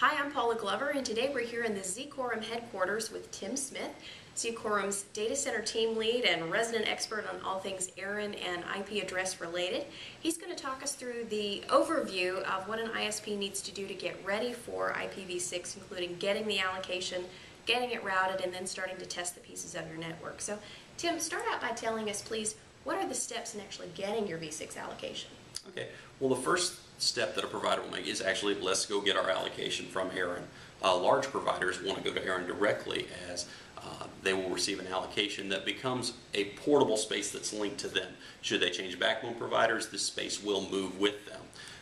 Hi, I'm Paula Glover, and today we're here in the ZCorum headquarters with Tim Smith, ZCorum's data center team lead and resident expert on all things ARIN and IP address related. He's going to talk us through the overview of what an ISP needs to do to get ready for IPv6, including getting the allocation, getting it routed, and then starting to test the pieces of your network. So, Tim, start out by telling us, please, what are the steps in actually getting your V6 allocation? Okay, well the first step that a provider will make is actually let's go get our allocation from ARIN. Uh, large providers want to go to ARIN directly as uh, they will receive an allocation that becomes a portable space that's linked to them. Should they change backbone providers, this space will move with them.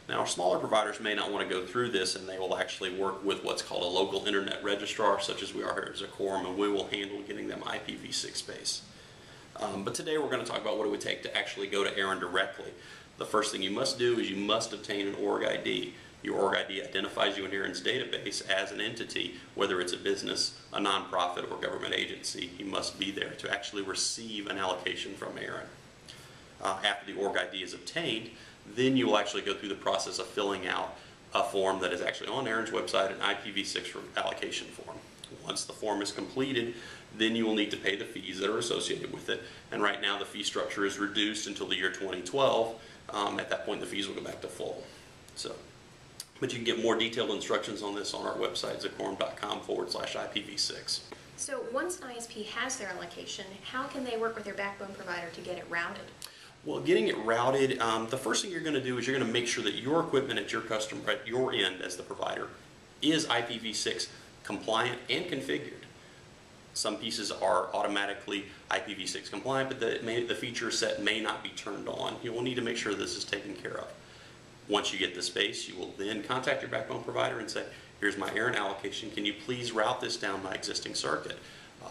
Now, smaller providers may not want to go through this and they will actually work with what's called a local internet registrar, such as we are here at ZCorum, and we will handle getting them IPv6 space. Um, but today we're going to talk about what it would take to actually go to ARIN directly the first thing you must do is you must obtain an org ID. Your org ID identifies you in ARIN's database as an entity, whether it's a business, a nonprofit, or government agency. You must be there to actually receive an allocation from ARIN. Uh, after the org ID is obtained, then you will actually go through the process of filling out a form that is actually on ARIN's website, an IPv6 allocation form. Once the form is completed, then you will need to pay the fees that are associated with it. And right now the fee structure is reduced until the year 2012 um, at that point, the fees will go back to full. So, but you can get more detailed instructions on this on our website, zcorum.com forward slash IPv6. So once an ISP has their allocation, how can they work with their backbone provider to get it routed? Well, getting it routed, um, the first thing you're going to do is you're going to make sure that your equipment at your customer, at your end as the provider, is IPv6 compliant and configured. Some pieces are automatically IPv6 compliant, but the, may, the feature set may not be turned on. You will need to make sure this is taken care of. Once you get the space, you will then contact your backbone provider and say, here's my ARIN allocation. Can you please route this down my existing circuit? Uh,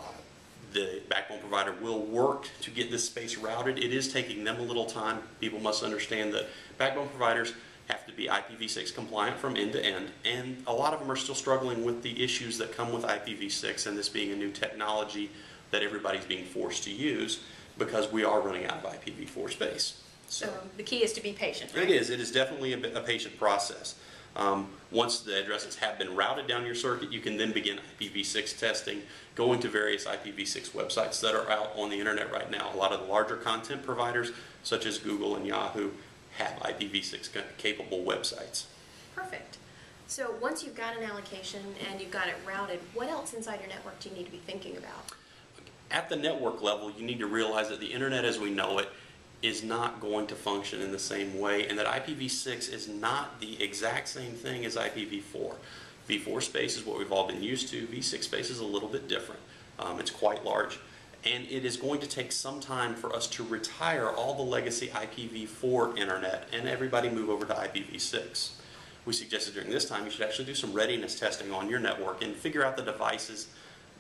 the backbone provider will work to get this space routed. It is taking them a little time. People must understand that backbone providers have to be IPv6 compliant from end to end, and a lot of them are still struggling with the issues that come with IPv6 and this being a new technology that everybody's being forced to use because we are running out of IPv4 space. So, so the key is to be patient. Right? It is. It is definitely a, a patient process. Um, once the addresses have been routed down your circuit, you can then begin IPv6 testing, going to various IPv6 websites that are out on the internet right now. A lot of the larger content providers, such as Google and Yahoo, have IPv6 capable websites. Perfect. So once you've got an allocation and you've got it routed, what else inside your network do you need to be thinking about? At the network level, you need to realize that the internet as we know it is not going to function in the same way and that IPv6 is not the exact same thing as IPv4. V4 space is what we've all been used to. V6 space is a little bit different. Um, it's quite large and it is going to take some time for us to retire all the legacy IPv4 internet and everybody move over to IPv6. We suggested during this time you should actually do some readiness testing on your network and figure out the devices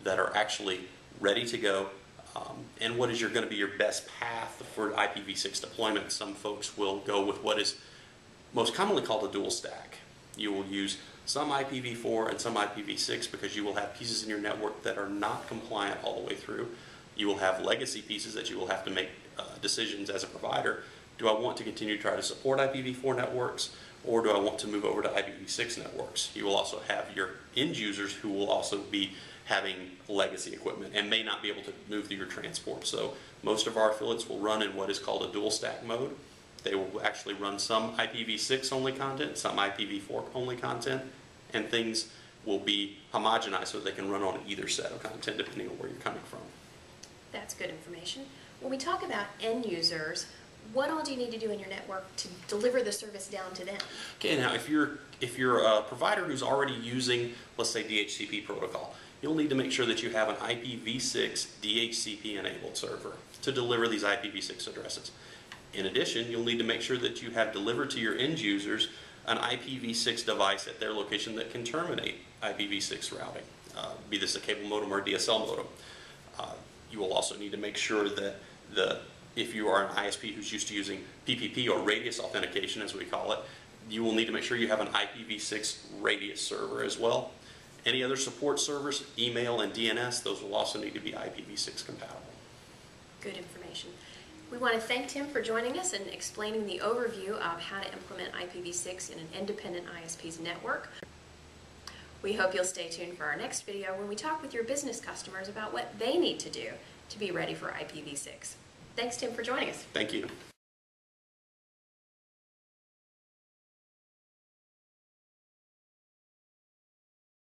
that are actually ready to go um, and what is your, going to be your best path for IPv6 deployment. Some folks will go with what is most commonly called a dual stack. You will use some IPv4 and some IPv6 because you will have pieces in your network that are not compliant all the way through you will have legacy pieces that you will have to make uh, decisions as a provider. Do I want to continue to try to support IPv4 networks or do I want to move over to IPv6 networks? You will also have your end users who will also be having legacy equipment and may not be able to move through your transport. So most of our affiliates will run in what is called a dual stack mode. They will actually run some IPv6 only content, some IPv4 only content, and things will be homogenized so they can run on either set of content depending on where you're coming from. That's good information. When we talk about end users, what all do you need to do in your network to deliver the service down to them? Okay, now if you're if you're a provider who's already using, let's say DHCP protocol, you'll need to make sure that you have an IPv6 DHCP enabled server to deliver these IPv6 addresses. In addition, you'll need to make sure that you have delivered to your end users an IPv6 device at their location that can terminate IPv6 routing, uh, be this a cable modem or DSL modem. Uh, you will also need to make sure that the if you are an ISP who's used to using PPP or radius authentication as we call it, you will need to make sure you have an IPv6 radius server as well. Any other support servers, email and DNS, those will also need to be IPv6 compatible. Good information. We want to thank Tim for joining us and explaining the overview of how to implement IPv6 in an independent ISP's network. We hope you'll stay tuned for our next video when we talk with your business customers about what they need to do to be ready for IPv6. Thanks, Tim, for joining us. Thank you.